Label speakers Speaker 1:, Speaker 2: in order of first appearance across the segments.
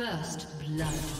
Speaker 1: First blood.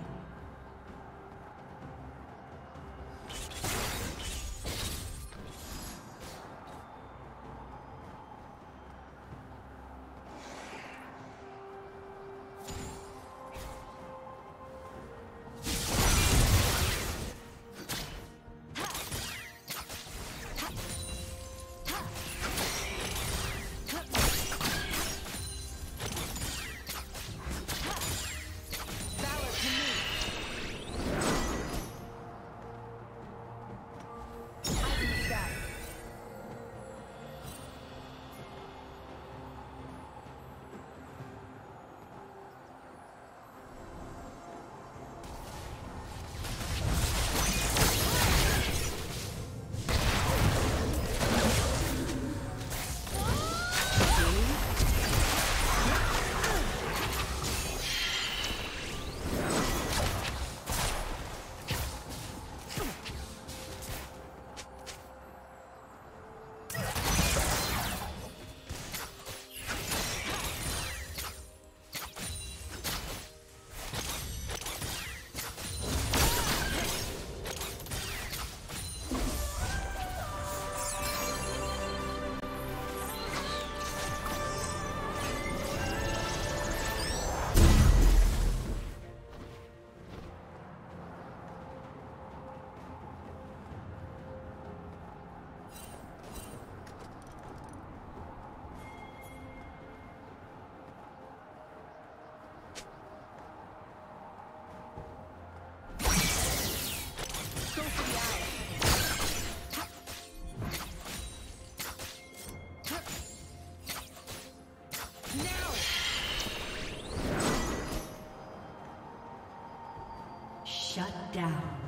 Speaker 1: down.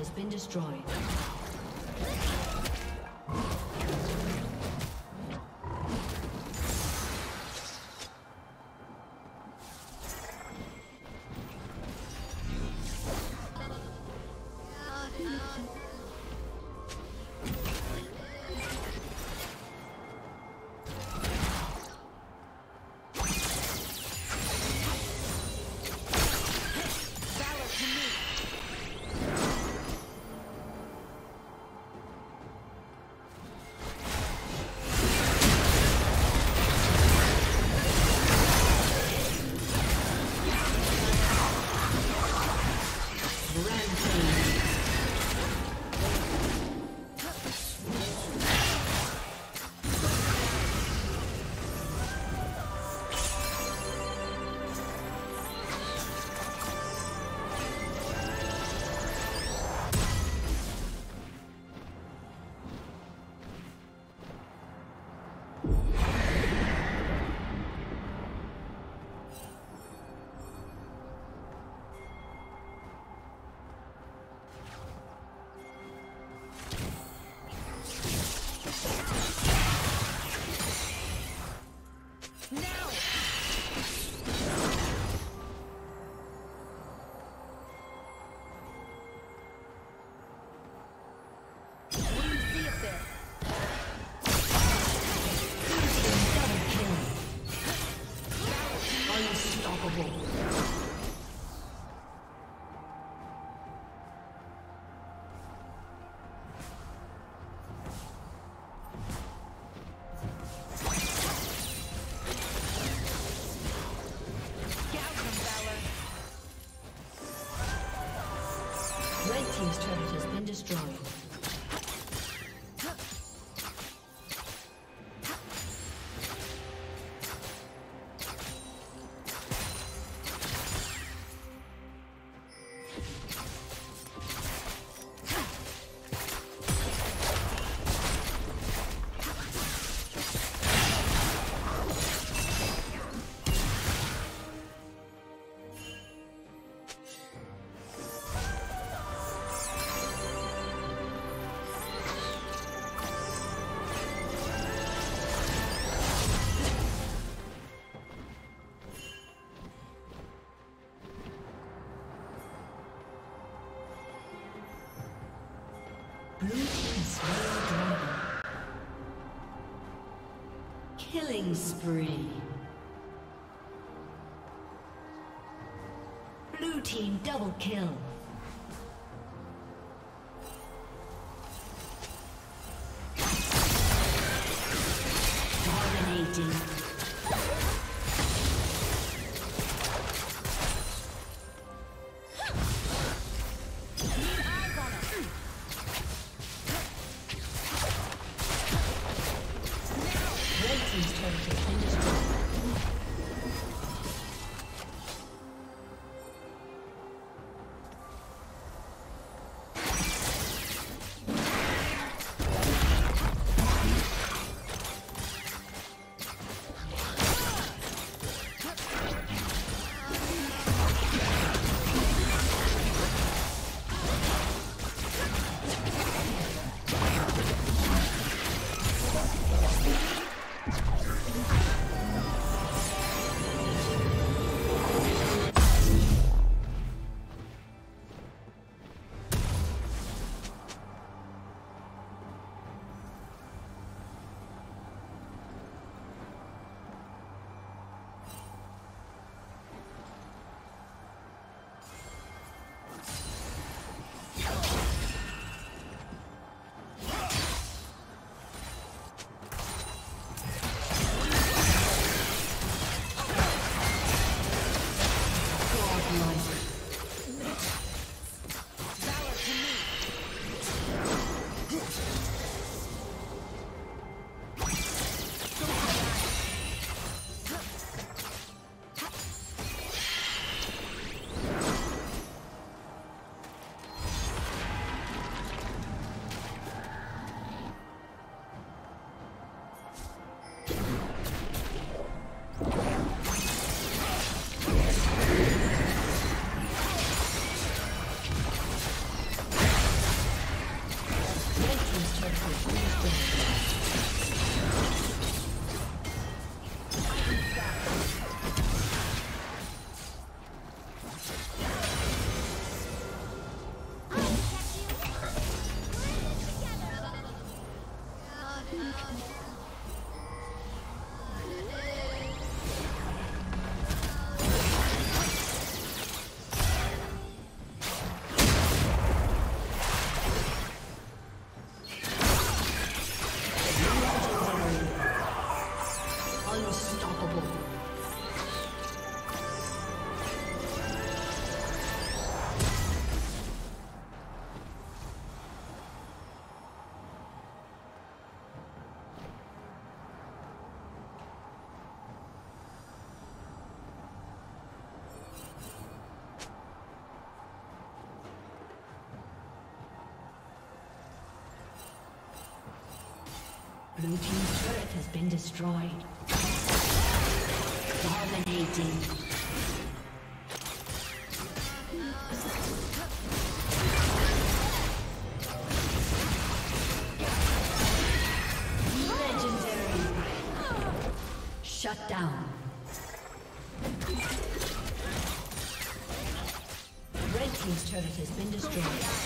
Speaker 1: Shut been destroyed. Killing spree. Blue team double kill. Dominating. Blue Team's turret has been destroyed. Dominating. Legendary. Shut down. Red Team's turret has been destroyed.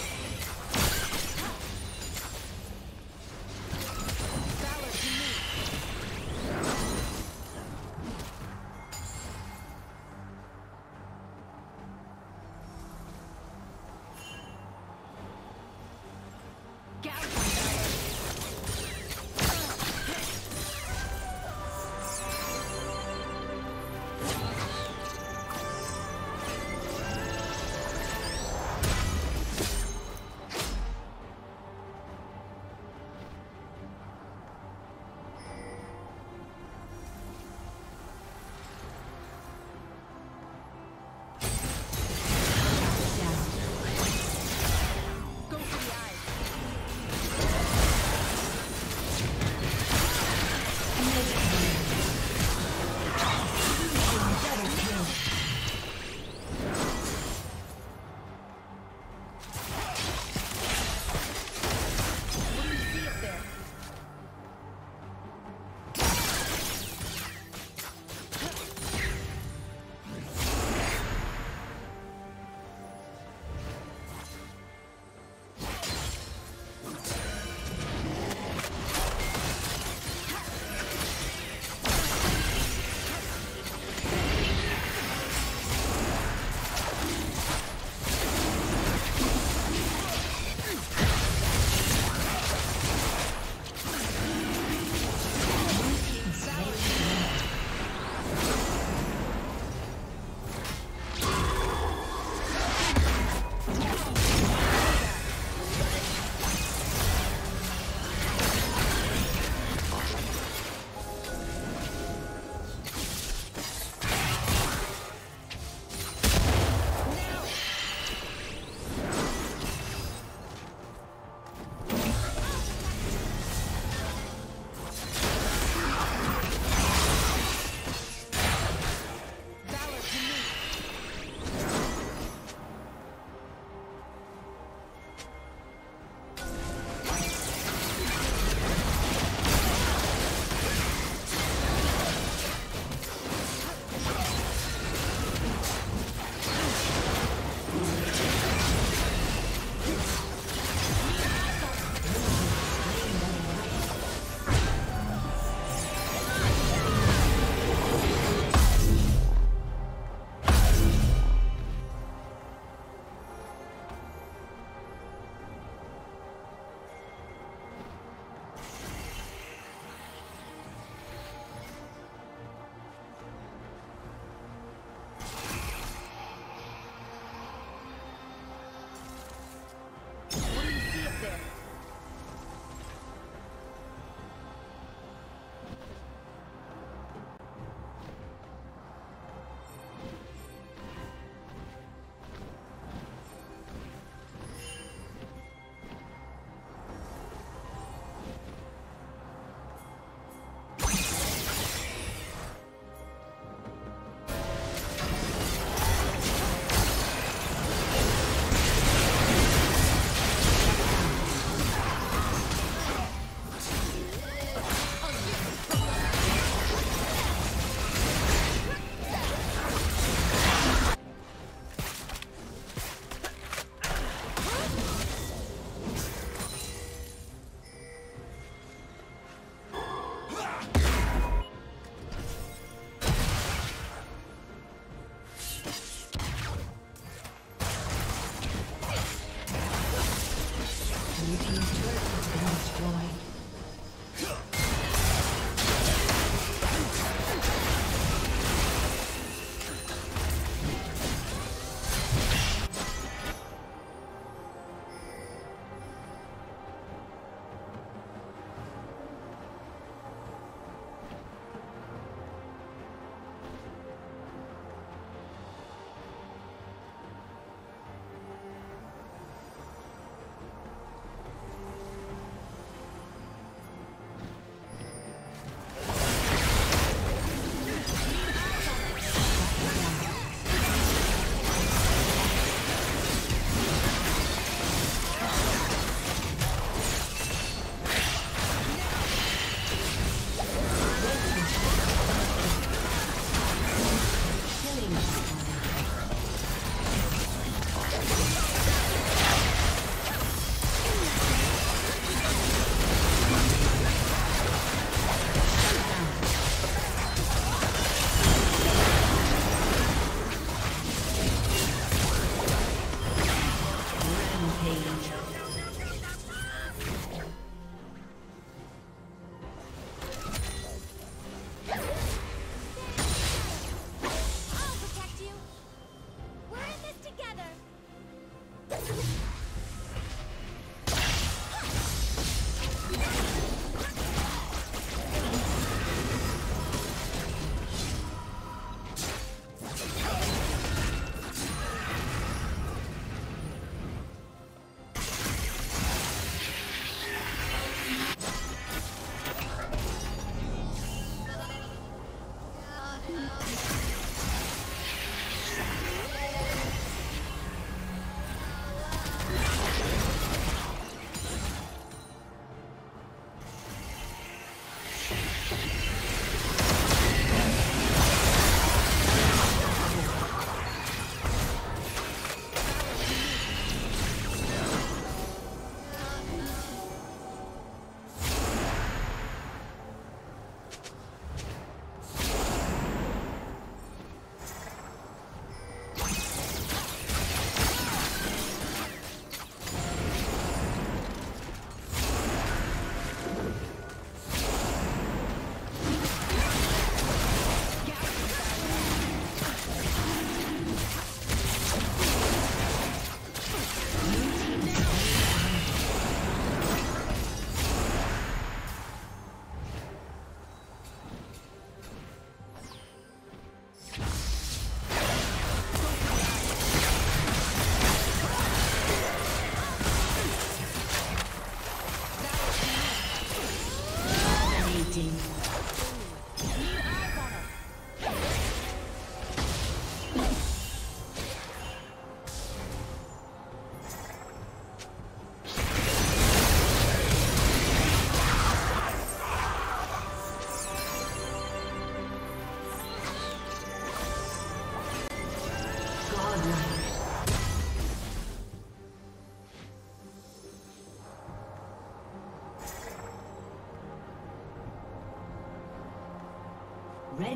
Speaker 1: Yeah.